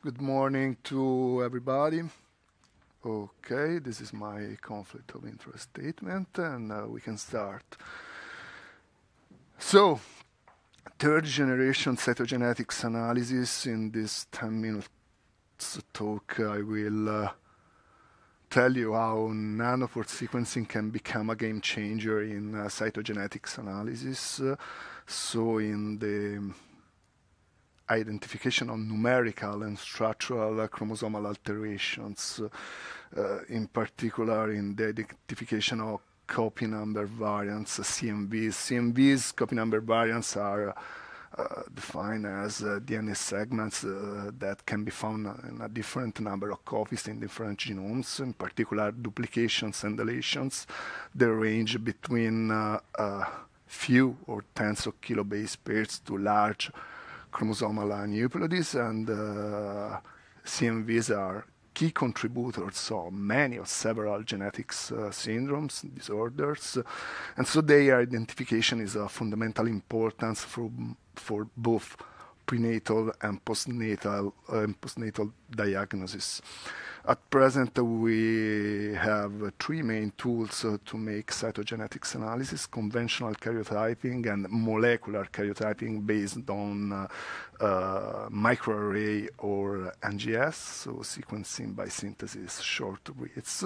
Good morning to everybody. Okay, this is my conflict of interest statement, and uh, we can start. So, third generation cytogenetics analysis. In this 10 minutes talk, I will uh, tell you how nanopore sequencing can become a game changer in uh, cytogenetics analysis. So, in the identification of numerical and structural uh, chromosomal alterations, uh, in particular in the identification of copy number variants, CNVs. CNVs, copy number variants, are uh, defined as uh, DNA segments uh, that can be found in a different number of copies in different genomes, in particular duplications and deletions. They range between uh, a few or tens of kilobase pairs to large chromosomal aneuploidies, and uh, CNVs are key contributors of many or several genetics uh, syndromes, disorders, and so their identification is of fundamental importance for, for both prenatal and postnatal, uh, postnatal diagnosis. At present, we have three main tools uh, to make cytogenetics analysis, conventional karyotyping and molecular karyotyping based on uh, microarray or NGS, so sequencing by synthesis short reads.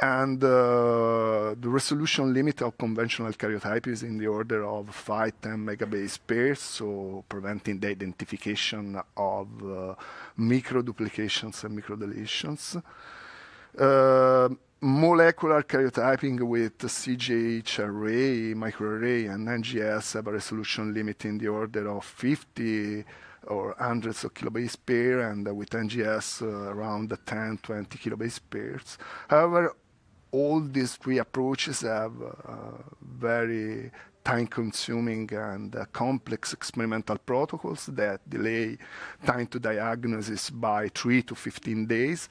And uh, the resolution limit of conventional karyotype is in the order of 5, 10 megabase pairs, so preventing the identification of uh, micro duplications and micro deletions. Uh, molecular karyotyping with CGH array, microarray, and NGS have a resolution limit in the order of 50 or hundreds of kilobase pair, and uh, with NGS uh, around the 10, 20 kilobase pairs. However, all these three approaches have uh, very time-consuming and uh, complex experimental protocols that delay time to diagnosis by 3 to 15 days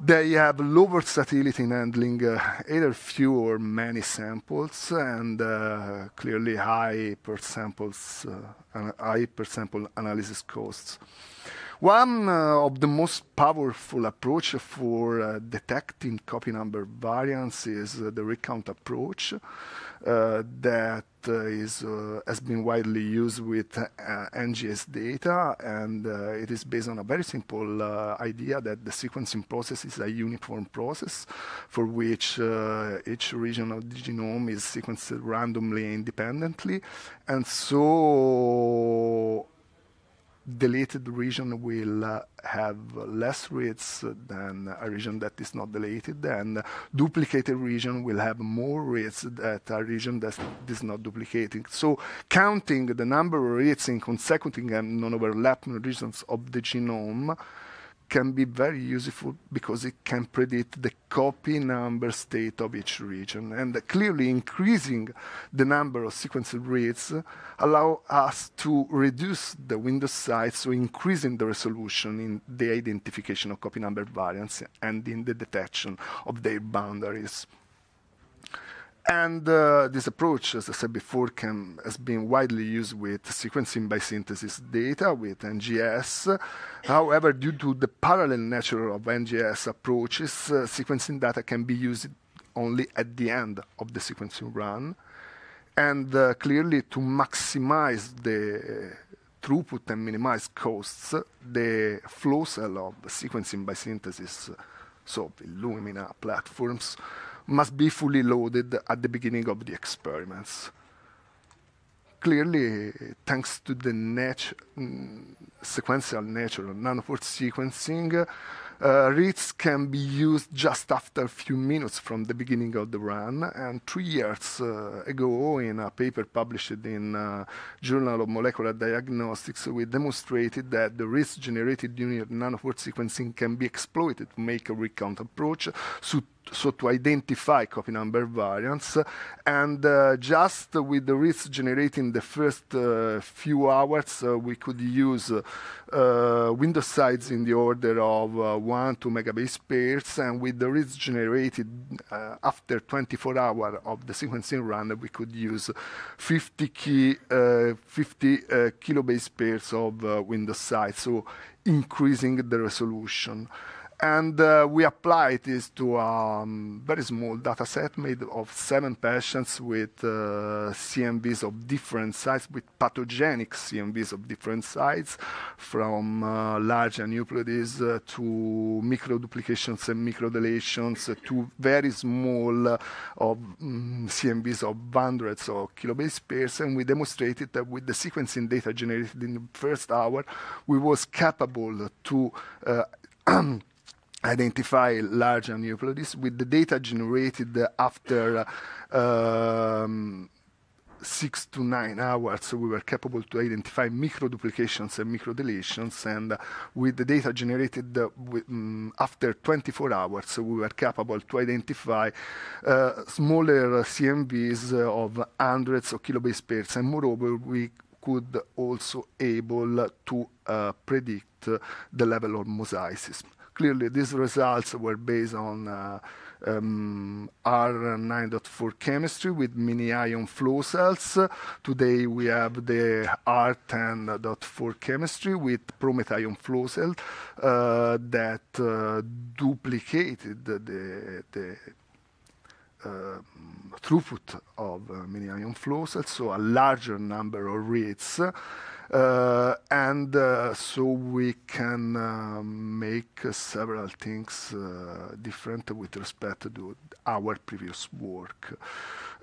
they have low versatility in handling uh, either few or many samples and uh, clearly high per samples, uh, high per sample analysis costs. One uh, of the most powerful approach for uh, detecting copy number variants is uh, the read count approach uh, that uh, is, uh, has been widely used with NGS data, and it is based on a very simple idea that the sequencing process is a uniform process for which each region of the genome is sequenced randomly independently, and so deleted region will uh, have less reads than a region that is not deleted, and duplicated region will have more reads than a region that is not duplicating. So counting the number of reads in consecutive and non-overlapping regions of the genome can be very useful because it can predict the copy number state of each region. And clearly increasing the number of sequence reads allow us to reduce the window size, so increasing the resolution in the identification of copy number variants and in the detection of their boundaries. And uh, this approach, as I said before, can, has been widely used with sequencing by synthesis data with NGS. However, due to the parallel nature of NGS approaches, uh, sequencing data can be used only at the end of the sequencing run. And uh, clearly, to maximize the throughput and minimize costs, the flow cell of the sequencing by synthesis, so Illumina platforms, must be fully loaded at the beginning of the experiments. Clearly, thanks to the mm, sequential nature of nanopore sequencing, uh, reads can be used just after a few minutes from the beginning of the run. And three years uh, ago, in a paper published in uh, Journal of Molecular Diagnostics, we demonstrated that the reads generated during nanopore sequencing can be exploited to make a read count approach. So so to identify copy number variants. And uh, just with the reads generating the first uh, few hours, uh, we could use window size in the order of uh, 1 to megabase pairs, and with the reads generated uh, after 24 hours of the sequencing run, we could use 50 key, 50 kilobase pairs of window size, so increasing the resolution. And uh, we applied this to a um, very small data set made of seven patients with uh, CNVs of different sizes, with pathogenic CNVs of different sizes, from uh, large aneuploidies to microduplications and microdeletions to very small of um, CNVs of hundreds of kilobase pairs. And we demonstrated that with the sequencing data generated in the first hour, we was capable to identify large aneuploidies with the data generated after um, six to nine hours, we were capable to identify microduplications and microdeletions, and with the data generated uh, um, after 24 hours, we were capable to identify uh, smaller CNVs of hundreds of kilobase pairs, and moreover, we could also able to uh, predict the level of mosaicism. Clearly, these results were based on uh, um, R9.4 chemistry with MinION flow cells. Today we have the R10.4 chemistry with PromethION flow cell uh, that uh, duplicated the, the Eh, throughput of eh, uh, MinION flow cells, so a larger number of reads. Uh, and so we can make several things different with respect to our previous work.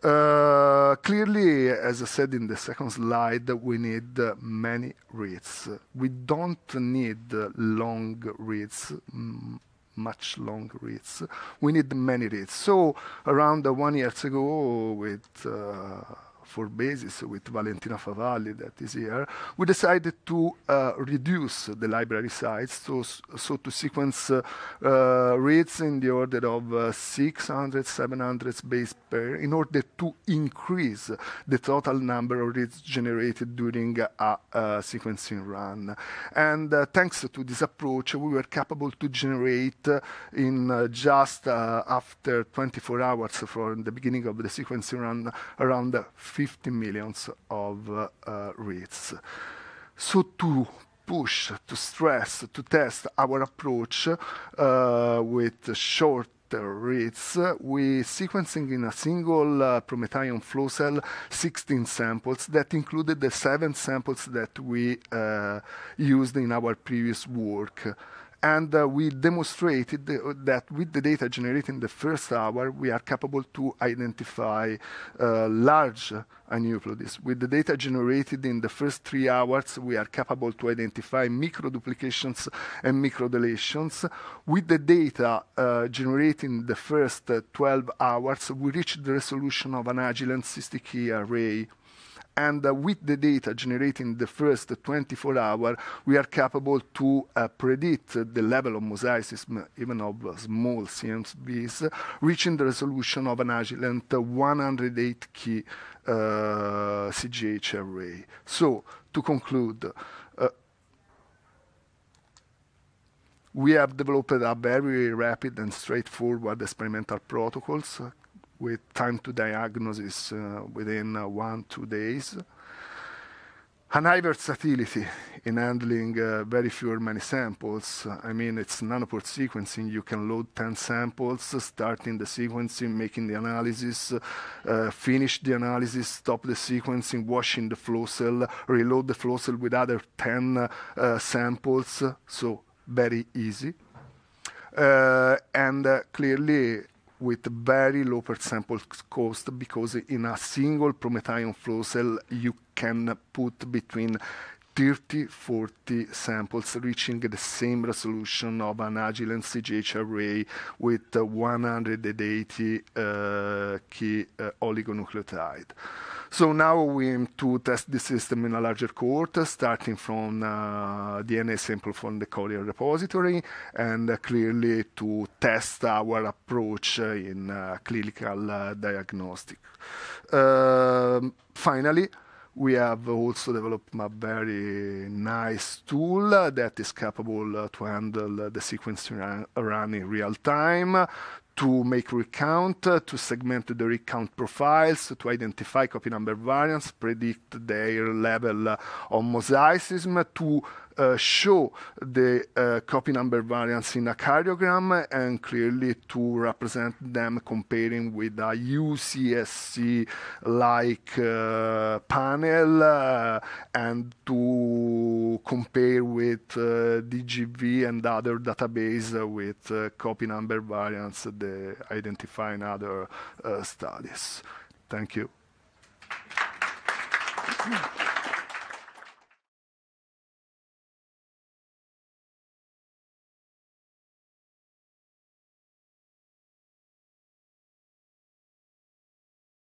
Clearly, as I said in the second slide, we need many reads. We don't need long reads, mm, much long reads. We need many reads. So around one year ago, with uh, for basis with Valentina Favalli that is here, we decided to uh, reduce the library size, so, so to sequence uh, uh, reads in the order of uh, 600, 700 base pair in order to increase the total number of reads generated during a, a sequencing run. And thanks to this approach, we were capable to generate in just after 24 hours from the beginning of the sequencing run around 50 millions of uh, reads. So to push, to stress, to test our approach uh, with short reads, we sequencing in a single uh, PromethION flow cell 16 samples that included the seven samples that we used in our previous work. And uh, we demonstrated that with the data generated in the first hour, we are capable to identify uh, large aneuploidies. With the data generated in the first three hours, we are capable to identify microduplications and microdeletions. With the data uh, generated in the first uh, 12 hours, we reached the resolution of an Agilent cystic array and uh, with the data generated in the first 24 hours, we are capable to uh, predict the level of mosaicism even of small CNVs, reaching the resolution of an Agilent 108 key uh, CGH array. So, to conclude, uh, we have developed a very rapid and straightforward experimental protocols with time to diagnosis uh, within uh, one, two days. An high versatility in handling uh, very few or many samples. I mean, it's nanopore sequencing. You can load 10 samples, starting the sequencing, making the analysis, uh, finish the analysis, stop the sequencing, washing the flow cell, reload the flow cell with other 10 uh, samples. So very easy. Uh, and uh, clearly, with very low per sample cost because in a single PromethION flow cell you can put between 30, 40 samples reaching the same resolution of an Agilent CGH array with 180 uh, key uh, oligonucleotide. So now we aim to test the system in a larger cohort, starting from uh, DNA sample from the Coriell repository, and uh, clearly to test our approach in uh, clinical uh, diagnostic. Um, finally, we have also developed a very nice tool that is capable to handle the sequence run in real time, to make read count, uh, to segment the read count profiles, to identify copy number variants, predict their level of mosaicism, to uh, show the uh, copy number variants in a karyogram and clearly to represent them comparing with a UCSC like uh, panel uh, and to compare with uh, DGV and other database with copy number variants the identifying other studies. Thank you.